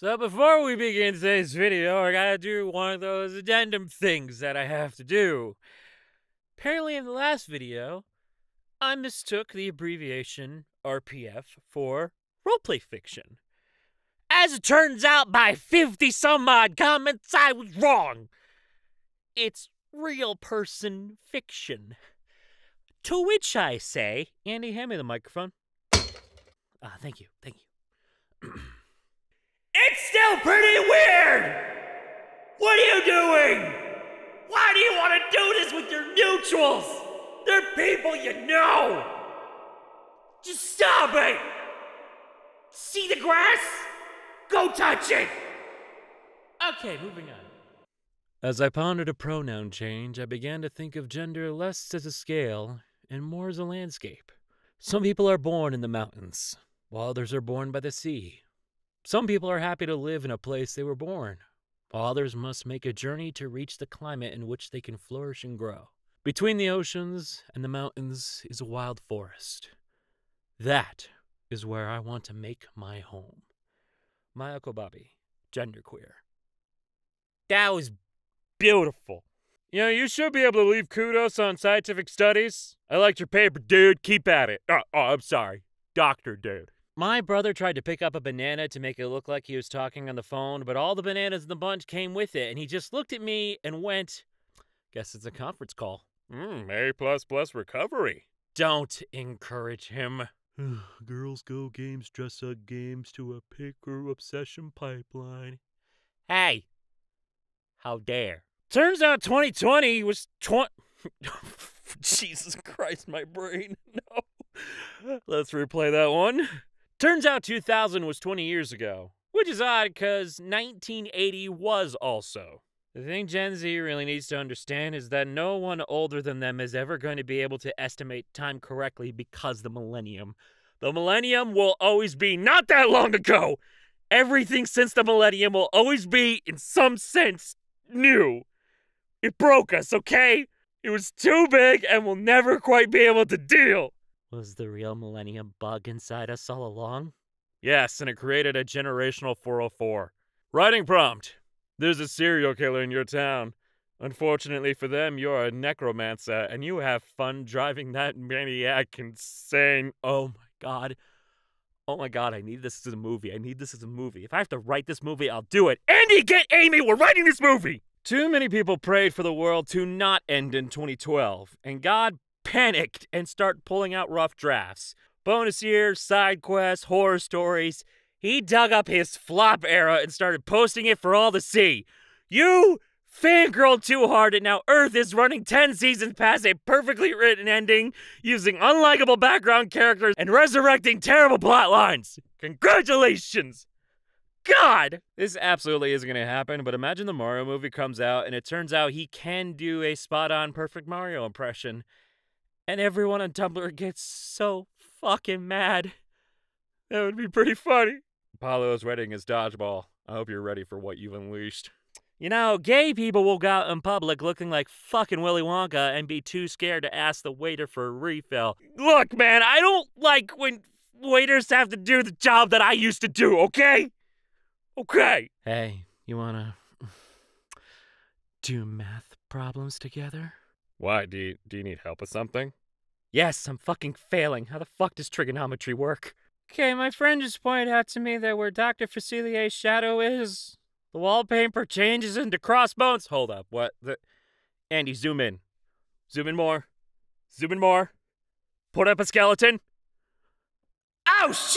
So before we begin today's video, I gotta do one of those addendum things that I have to do. Apparently in the last video, I mistook the abbreviation RPF for roleplay fiction. As it turns out, by 50 some odd comments, I was wrong. It's real person fiction. To which I say, Andy, hand me the microphone. Ah, thank you, thank you. it's still pretty weird! What are you doing? Why do you want to do this with your mutuals? They're people you know! Just stop it! See the grass? Go touch it! Okay, moving on. As I pondered a pronoun change, I began to think of gender less as a scale and more as a landscape. Some people are born in the mountains, while others are born by the sea. Some people are happy to live in a place they were born, while others must make a journey to reach the climate in which they can flourish and grow. Between the oceans and the mountains is a wild forest. That is where I want to make my home. Maia Kobabe, genderqueer. That was beautiful. You know, you should be able to leave kudos on scientific studies. I liked your paper, dude. Keep at it. Oh, oh, I'm sorry. Doctor, dude. My brother tried to pick up a banana to make it look like he was talking on the phone, but all the bananas in the bunch came with it, and he just looked at me and went, Guess it's a conference call. Hmm, A plus plus recovery. Don't encourage him. Girls go games, dress up games to a Picrew obsession pipeline. Hey, how dare. Turns out 2020 was 20. Jesus Christ, my brain. No. Let's replay that one. Turns out 2000 was 20 years ago, which is odd because 1980 was also. The thing Gen Z really needs to understand is that no one older than them is ever going to be able to estimate time correctly because the millennium. The millennium will always be not that long ago. Everything since the millennium will always be, in some sense, new. It broke us, okay? It was too big and we'll never quite be able to deal. Was the real millennium bug inside us all along? Yes, and it created a generational 404. Writing prompt There's a serial killer in your town. Unfortunately for them, you're a necromancer and you have fun driving that maniac insane. Oh my god. Oh my god, I need this as a movie. I need this as a movie. If I have to write this movie, I'll do it. Andy, get Amy! We're writing this movie! Too many people prayed for the world to not end in 2012, and God panicked and start pulling out rough drafts. Bonus years, side quests, horror stories. He dug up his flop era and started posting it for all to see. You fangirl too hard, and now Earth is running 10 seasons past a perfectly written ending, using unlikable background characters and resurrecting terrible plot lines. Congratulations! God! This absolutely isn't gonna happen, but imagine the Mario movie comes out and it turns out he can do a spot on perfect Mario impression. And everyone on Tumblr gets so fucking mad. That would be pretty funny. Apollo is readying his dodgeball. I hope you're ready for what you've unleashed. You know, gay people will go out in public looking like fucking Willy Wonka and be too scared to ask the waiter for a refill. Look, man, I don't like when waiters have to do the job that I used to do, okay? Okay. Hey, you wanna do math problems together? Why? Do you, do you need help with something? Yes, I'm fucking failing. How the fuck does trigonometry work? Okay, my friend just pointed out to me that where Dr. Facilier's shadow is, the wallpaper changes into crossbones. Hold up, what? The... Andy, zoom in. Zoom in more. Zoom in more. Put up a skeleton. Oh, shit!